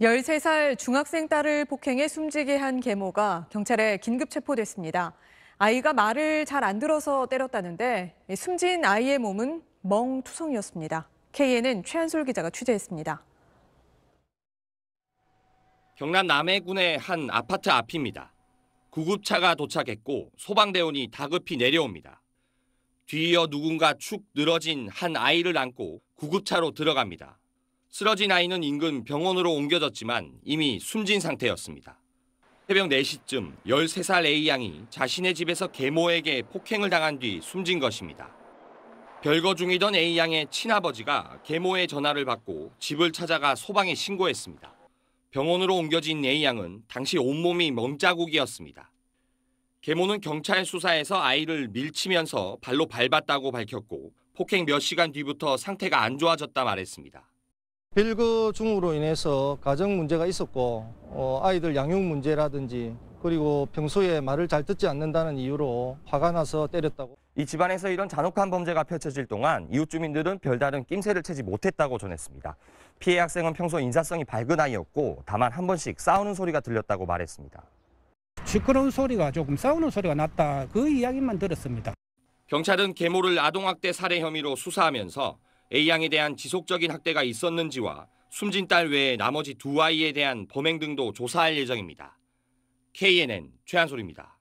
13살 중학생 딸을 폭행해 숨지게 한 계모가 경찰에 긴급 체포됐습니다. 아이가 말을 잘 안 들어서 때렸다는데 숨진 아이의 몸은 멍투성이었습니다. KNN 최한솔 기자가 취재했습니다. 경남 남해군의 한 아파트 앞입니다. 구급차가 도착했고 소방대원이 다급히 내려옵니다. 뒤이어 누군가 축 늘어진 한 아이를 안고 구급차로 들어갑니다. 쓰러진 아이는 인근 병원으로 옮겨졌지만 이미 숨진 상태였습니다. 새벽 4시쯤 13살 A양이 자신의 집에서 계모에게 폭행을 당한 뒤 숨진 것입니다. 별거 중이던 A양의 친아버지가 계모의 전화를 받고 집을 찾아가 소방에 신고했습니다. 병원으로 옮겨진 A양은 당시 온몸이 멍자국이었습니다. 계모는 경찰 수사에서 아이를 밀치면서 발로 밟았다고 밝혔고 폭행 몇 시간 뒤부터 상태가 안 좋아졌다 말했습니다. 별거 중으로 인해서 가정 문제가 있었고 어, 아이들 양육 문제라든지 그리고 평소에 말을 잘 듣지 않는다는 이유로 화가 나서 때렸다고. 이 집안에서 이런 잔혹한 범죄가 펼쳐질 동안 이웃 주민들은 별다른 낌새를 채지 못했다고 전했습니다. 피해 학생은 평소 인사성이 밝은 아이였고 다만 한 번씩 싸우는 소리가 들렸다고 말했습니다. 시끄러운 소리가 조금 싸우는 소리가 났다. 그 이야기만 들었습니다. 경찰은 계모를 아동학대 살해 혐의로 수사하면서 A양에 대한 지속적인 학대가 있었는지와 숨진 딸 외에 나머지 두 아이에 대한 범행 등도 조사할 예정입니다. KNN 최한솔입니다.